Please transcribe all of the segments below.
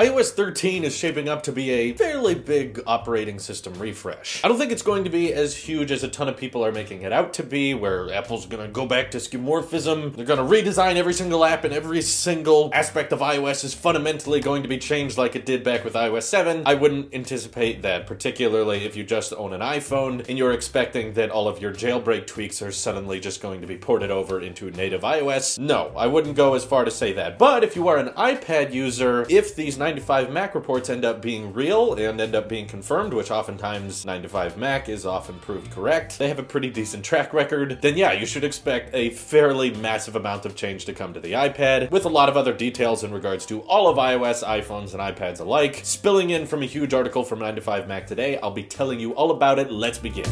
iOS 13 is shaping up to be a fairly big operating system refresh. I don't think it's going to be as huge as a ton of people are making it out to be, where Apple's gonna go back to skeuomorphism, they're gonna redesign every single app and every single aspect of iOS is fundamentally going to be changed like it did back with iOS 7. I wouldn't anticipate that, particularly if you just own an iPhone and you're expecting that all of your jailbreak tweaks are suddenly just going to be ported over into native iOS. No, I wouldn't go as far to say that. But if you are an iPad user, if these 9to5 Mac reports end up being real and end up being confirmed, which oftentimes 9 to 5 Mac is often proved correct, they have a pretty decent track record, then yeah, you should expect a fairly massive amount of change to come to the iPad, with a lot of other details in regards to all of iOS, iPhones, and iPads alike. Spilling in from a huge article from 9 to 5 Mac today, I'll be telling you all about it. Let's begin.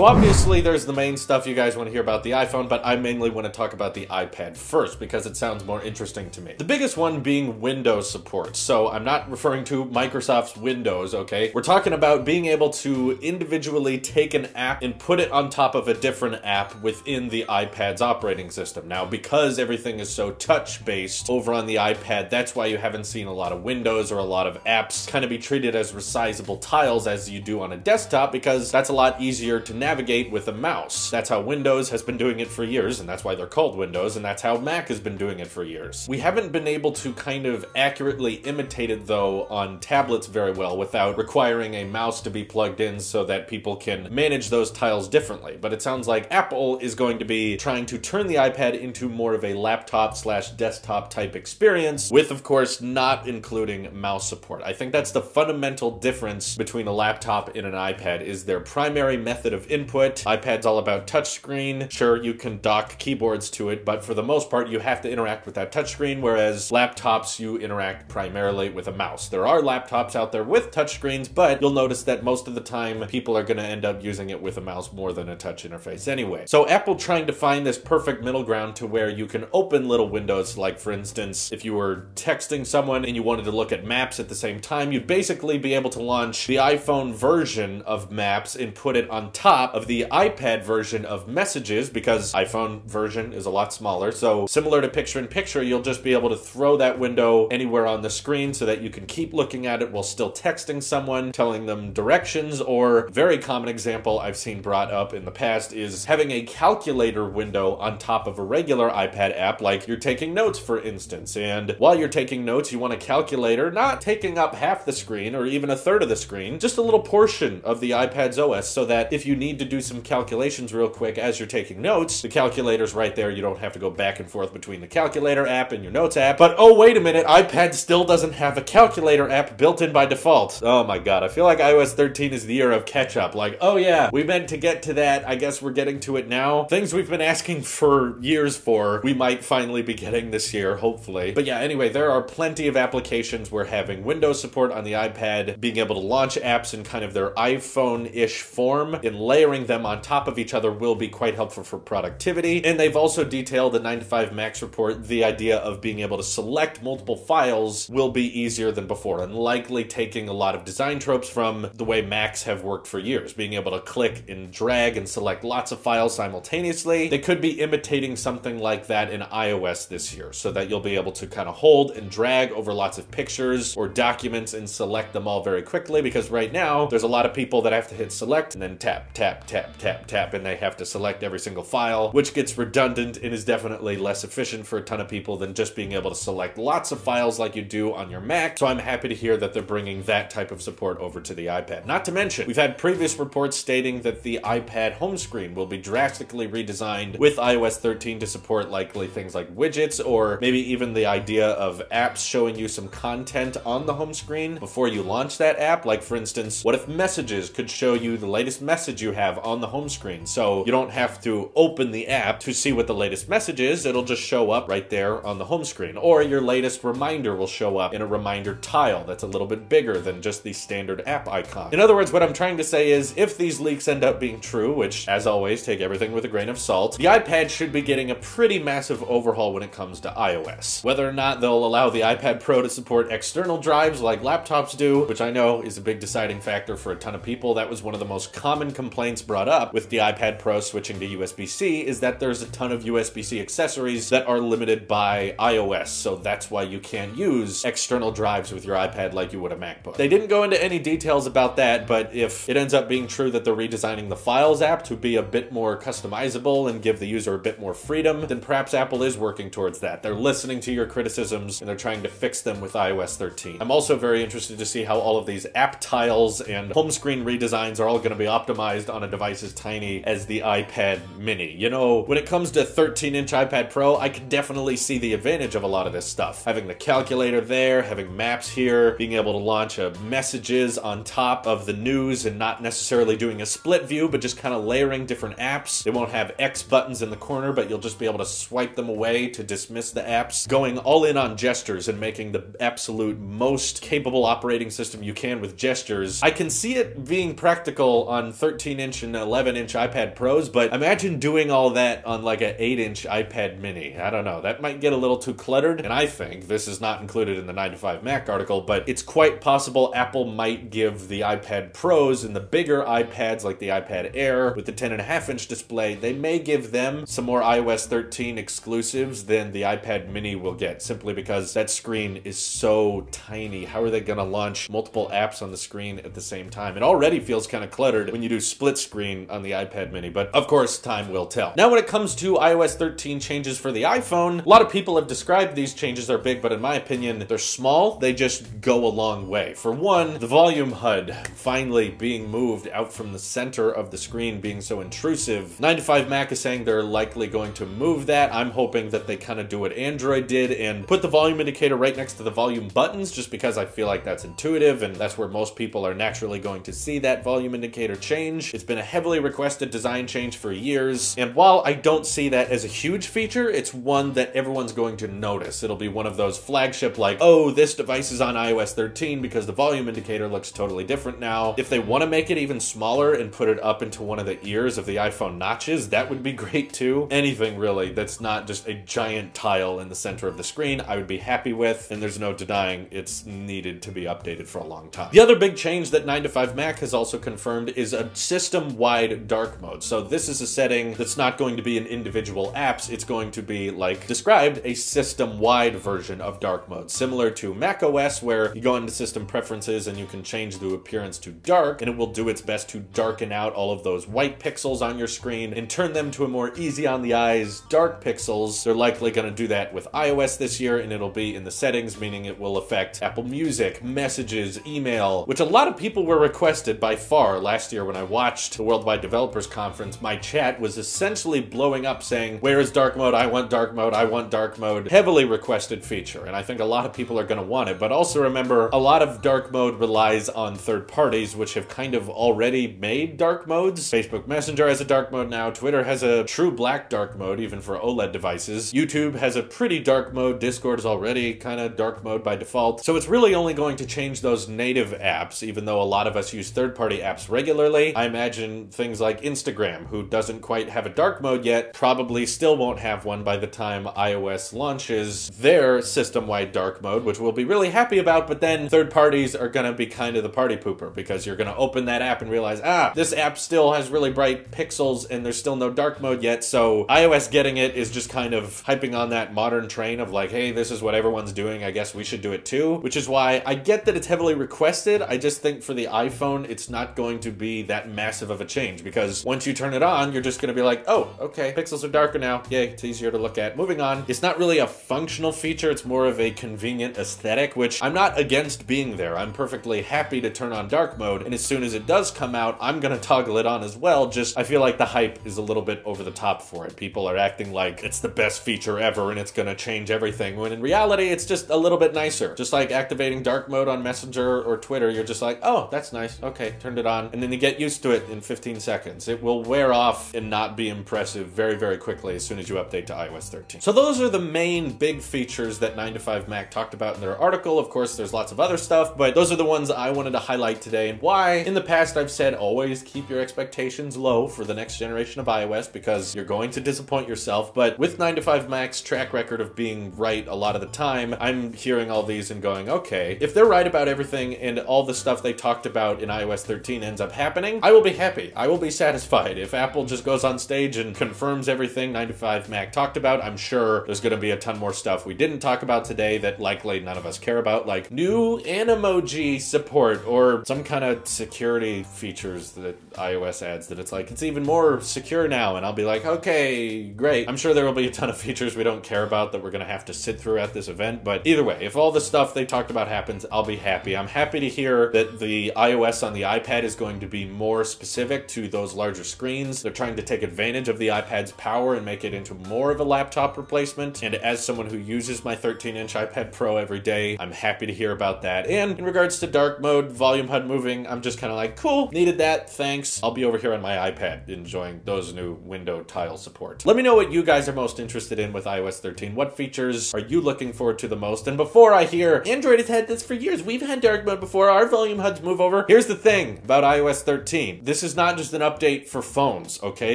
So obviously there's the main stuff you guys want to hear about the iPhone, but I mainly want to talk about the iPad first because it sounds more interesting to me. The biggest one being Windows support. So I'm not referring to Microsoft's Windows, okay? We're talking about being able to individually take an app and put it on top of a different app within the iPad's operating system. Now, because everything is so touch-based over on the iPad, that's why you haven't seen a lot of Windows or a lot of apps kind of be treated as resizable tiles as you do on a desktop because that's a lot easier to navigate with a mouse. That's how Windows has been doing it for years, and that's why they're called Windows, and that's how Mac has been doing it for years. We haven't been able to kind of accurately imitate it, though, on tablets very well without requiring a mouse to be plugged in so that people can manage those tiles differently. But it sounds like Apple is going to be trying to turn the iPad into more of a laptop slash desktop type experience, with, of course, not including mouse support. I think that's the fundamental difference between a laptop and an iPad, is their primary method of input. iPad's all about touchscreen. Sure, you can dock keyboards to it, but for the most part, you have to interact with that touchscreen, whereas laptops, you interact primarily with a mouse. There are laptops out there with touchscreens, but you'll notice that most of the time, people are going to end up using it with a mouse more than a touch interface anyway. So Apple trying to find this perfect middle ground to where you can open little windows, like for instance, if you were texting someone and you wanted to look at maps at the same time, you'd basically be able to launch the iPhone version of Maps and put it on top top of the iPad version of Messages because iPhone version is a lot smaller. So similar to picture-in-picture, you'll just be able to throw that window anywhere on the screen so that you can keep looking at it while still texting someone, telling them directions, or very common example I've seen brought up in the past is having a calculator window on top of a regular iPad app, like you're taking notes, for instance. And while you're taking notes, you want a calculator not taking up half the screen or even a third of the screen, just a little portion of the iPad's OS so that if you need to do some calculations real quick as you're taking notes, the calculator's right there. You don't have to go back and forth between the calculator app and your notes app. But oh, wait a minute, iPad still doesn't have a calculator app built in by default. Oh my god, I feel like iOS 13 is the year of catch up. Like, oh yeah, we meant to get to that. I guess we're getting to it now. Things we've been asking for years for, we might finally be getting this year, hopefully. But yeah, anyway, there are plenty of applications where having Windows support on the iPad, being able to launch apps in kind of their iPhone-ish form, in and layering them on top of each other will be quite helpful for productivity. And they've also detailed the 9 to 5 Mac's report the idea of being able to select multiple files will be easier than before and likely taking a lot of design tropes from the way Macs have worked for years, being able to click and drag and select lots of files simultaneously. They could be imitating something like that in iOS this year so that you'll be able to kind of hold and drag over lots of pictures or documents and select them all very quickly because right now there's a lot of people that have to hit select and then tap, tap, tap, tap, tap, tap, and they have to select every single file, which gets redundant and is definitely less efficient for a ton of people than just being able to select lots of files like you do on your Mac. So I'm happy to hear that they're bringing that type of support over to the iPad. Not to mention, we've had previous reports stating that the iPad home screen will be drastically redesigned with iOS 13 to support likely things like widgets or maybe even the idea of apps showing you some content on the home screen before you launch that app. Like for instance, what if messages could show you the latest message you have on the home screen. So you don't have to open the app to see what the latest message is. It'll just show up right there on the home screen. Or your latest reminder will show up in a reminder tile that's a little bit bigger than just the standard app icon. In other words, what I'm trying to say is if these leaks end up being true, which as always, take everything with a grain of salt, the iPad should be getting a pretty massive overhaul when it comes to iOS. Whether or not they'll allow the iPad Pro to support external drives like laptops do, which I know is a big deciding factor for a ton of people. That was one of the most common complaints complaints brought up with the iPad Pro switching to USB-C is that there's a ton of USB-C accessories that are limited by iOS, so that's why you can't use external drives with your iPad like you would a MacBook. They didn't go into any details about that, but if it ends up being true that they're redesigning the Files app to be a bit more customizable and give the user a bit more freedom, then perhaps Apple is working towards that. They're listening to your criticisms and they're trying to fix them with iOS 13. I'm also very interested to see how all of these app tiles and home screen redesigns are all going to be optimized on a device as tiny as the iPad mini. You know, when it comes to 13 inch iPad Pro, I can definitely see the advantage of a lot of this stuff. Having the calculator there, having maps here, being able to launch a messages on top of the news and not necessarily doing a split view, but just kind of layering different apps. They won't have X buttons in the corner, but you'll just be able to swipe them away to dismiss the apps. Going all in on gestures and making the absolute most capable operating system you can with gestures. I can see it being practical on 13 inch and 11 inch iPad Pros, but imagine doing all that on like an 8 inch iPad mini. I don't know. That might get a little too cluttered, and I think this is not included in the 9 to 5 Mac article, but it's quite possible Apple might give the iPad Pros and the bigger iPads like the iPad Air with the 10.5 inch display, they may give them some more iOS 13 exclusives than the iPad mini will get, simply because that screen is so tiny. How are they going to launch multiple apps on the screen at the same time? It already feels kind of cluttered when you do split screen on the iPad mini, but of course, time will tell. Now, when it comes to iOS 13 changes for the iPhone, a lot of people have described these changes are big, but in my opinion, they're small. They just go a long way. For one, the volume HUD finally being moved out from the center of the screen being so intrusive. 9to5 Mac is saying they're likely going to move that. I'm hoping that they kind of do what Android did and put the volume indicator right next to the volume buttons just because I feel like that's intuitive and that's where most people are naturally going to see that volume indicator change. Been a heavily requested design change for years, and while I don't see that as a huge feature, it's one that everyone's going to notice. It'll be one of those flagship like, oh, this device is on iOS 13 because the volume indicator looks totally different now. If they want to make it even smaller and put it up into one of the ears of the iPhone notches, that would be great too. Anything really that's not just a giant tile in the center of the screen, I would be happy with, and there's no denying it's needed to be updated for a long time. The other big change that 9to5 Mac has also confirmed is a system-wide dark mode. So this is a setting that's not going to be in individual apps, it's going to be, like described, a system-wide version of dark mode, similar to macOS where you go into system preferences and you can change the appearance to dark, and it will do its best to darken out all of those white pixels on your screen and turn them to a more easy on the eyes dark pixels. They're likely going to do that with iOS this year, and it'll be in the settings, meaning it will affect Apple Music, messages, email, which a lot of people were requested by far last year when I watched the Worldwide Developers Conference. My chat was essentially blowing up saying, Where is dark mode? I want dark mode. I want dark mode. Heavily requested feature, and I think a lot of people are going to want it. But also remember, a lot of dark mode relies on third parties, which have kind of already made dark modes. Facebook Messenger has a dark mode now. Twitter has a true black dark mode, even for OLED devices. YouTube has a pretty dark mode. Discord is already kind of dark mode by default. So it's really only going to change those native apps, even though a lot of us use third party apps regularly. I imagine things like Instagram, who doesn't quite have a dark mode yet, probably still won't have one by the time iOS launches their system wide dark mode, which we'll be really happy about. But then third parties are going to be kind of the party pooper because you're going to open that app and realize, ah, this app still has really bright pixels and there's still no dark mode yet. So iOS getting it is just kind of hyping on that modern train of like, hey, this is what everyone's doing. I guess we should do it too. Which is why I get that it's heavily requested. I just think for the iPhone, it's not going to be that massive of a change because once you turn it on, you're just going to be like, oh, okay, pixels are darker now. Yay, it's easier to look at. Moving on. It's not really a functional feature. It's more of a convenient aesthetic, which I'm not against being there. I'm perfectly happy to turn on dark mode. And as soon as it does come out, I'm going to toggle it on as well. Just I feel like the hype is a little bit over the top for it. People are acting like it's the best feature ever and it's going to change everything. When in reality, it's just a little bit nicer. Just like activating dark mode on Messenger or Twitter, you're just like, oh, that's nice. Okay, turned it on. And then you get used to it in 15 seconds. It will wear off and not be impressive very, very quickly as soon as you update to iOS 13. So those are the main big features that 9to5 Mac talked about in their article. Of course, there's lots of other stuff, but those are the ones I wanted to highlight today and why in the past I've said always keep your expectations low for the next generation of iOS because you're going to disappoint yourself. But with 9to5 Mac's track record of being right a lot of the time, I'm hearing all these and going, okay, if they're right about everything and all the stuff they talked about in iOS 13 ends up happening, I will be happy. I will be satisfied. If Apple just goes on stage and confirms everything 9to5 Mac talked about, I'm sure there's going to be a ton more stuff we didn't talk about today that likely none of us care about, like new Animoji support or some kind of security features that iOS adds that it's like, it's even more secure now. And I'll be like, okay, great. I'm sure there will be a ton of features we don't care about that we're going to have to sit through at this event. But either way, if all the stuff they talked about happens, I'll be happy. I'm happy to hear that the iOS on the iPad is going to be more specific to those larger screens. They're trying to take advantage of the iPad's power and make it into more of a laptop replacement. And as someone who uses my 13 inch iPad Pro every day, I'm happy to hear about that. And in regards to dark mode, volume HUD moving, I'm just kind of like, cool, needed that, thanks. I'll be over here on my iPad enjoying those new window tile support. Let me know what you guys are most interested in with iOS 13. What features are you looking forward to the most? And before I hear, Android has had this for years, we've had dark mode before, our volume HUDs move over. Here's the thing about iOS 13. This is not just an update for phones, okay?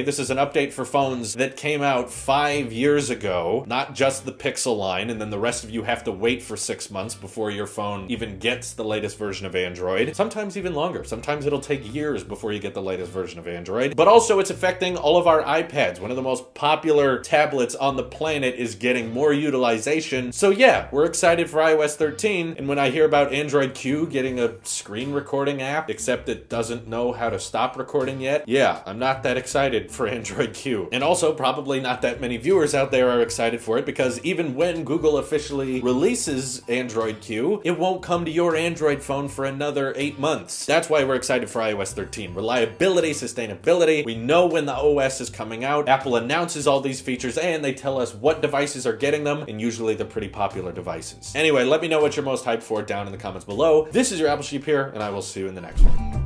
This is an update for phones that came out five years ago, not just the Pixel line, and then the rest of you have to wait for six months before your phone even gets the latest version of Android. Sometimes even longer. Sometimes it'll take years before you get the latest version of Android. But also it's affecting all of our iPads. One of the most popular tablets on the planet is getting more utilization. So yeah, we're excited for iOS 13. And when I hear about Android Q getting a screen recording app, except it doesn't know how to stop recording yet, yeah, I'm not that excited for Android Q. And also probably not that many viewers out there are excited for it because even when Google officially releases Android Q, it won't come to your Android phone for another eight months. That's why we're excited for iOS 13. Reliability, sustainability. We know when the OS is coming out. Apple announces all these features and they tell us what devices are getting them, and usually they're pretty popular devices. Anyway, let me know what you're most hyped for down in the comments below. This is your Apple Sheep here, and I will see you in the next one.